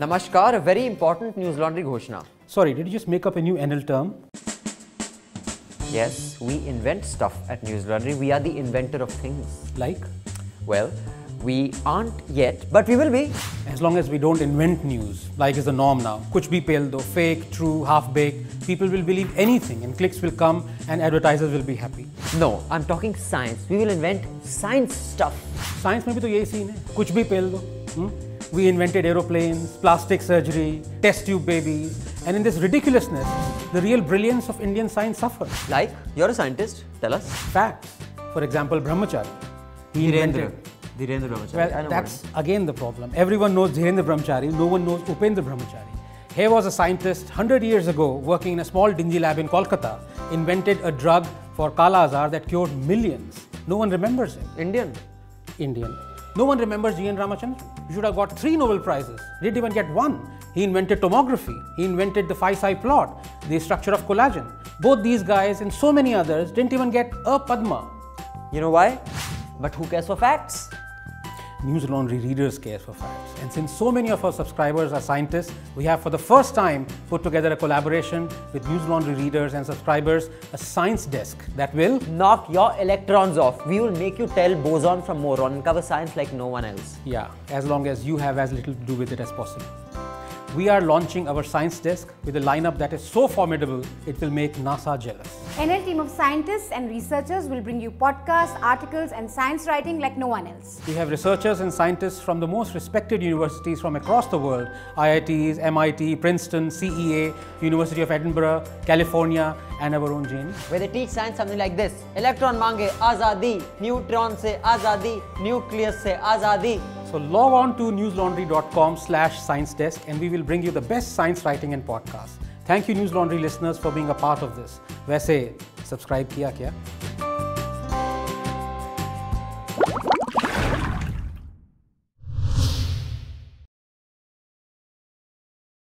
Namaskar, a very important news laundry Ghoshna. Sorry, did you just make up a new NL term? Yes, we invent stuff at News Laundry. We are the inventor of things. Like? Well, we aren't yet, but we will be. As long as we don't invent news, like is the norm now. Kuch bhi pale though, fake, true, half-baked. People will believe anything and clicks will come and advertisers will be happy. No, I'm talking science. We will invent science stuff. Science may be to yehi scene hai. Kuch bhi pale do. Hmm? We invented aeroplanes, plastic surgery, test tube babies, and in this ridiculousness, the real brilliance of Indian science suffers. Like, you're a scientist. Tell us. Facts. For example, Brahmachari. He invented. Dhirendra Brahmachari. Well, that's again the problem. Everyone knows Dhirendra Brahmachari, no one knows Upendra Brahmachari. He was a scientist 100 years ago working in a small dingy lab in Kolkata, invented a drug for Kala Azar that cured millions. No one remembers him. Indian. Indian. No one remembers G.N. Ramachandran. He should have got three Nobel Prizes. Didn't even get one. He invented tomography. He invented the phi-psi plot, the structure of collagen. Both these guys and so many others didn't even get a Padma. You know why? But who cares for facts? News Laundry readers care for facts. And since so many of our subscribers are scientists, we have for the first time put together a collaboration with News Laundry readers and subscribers, a science desk that will Knock your electrons off. We will make you tell boson from moron and cover science like no one else. Yeah, as long as you have as little to do with it as possible. We are launching our science desk with a lineup that is so formidable, it will make NASA jealous. NL team of scientists and researchers will bring you podcasts, articles and science writing like no one else. We have researchers and scientists from the most respected universities from across the world IITs, MIT, Princeton, CEA, University of Edinburgh, California, and our own JNU. Where they teach science something like this. Electron mange azadi, neutron se azadi, nucleus se azadi. So log on to newslaundry.com slash science desk and we will bring you the best science writing and podcasts. Thank you News Laundry listeners for being a part of this. वैसे subscribe किया क्या?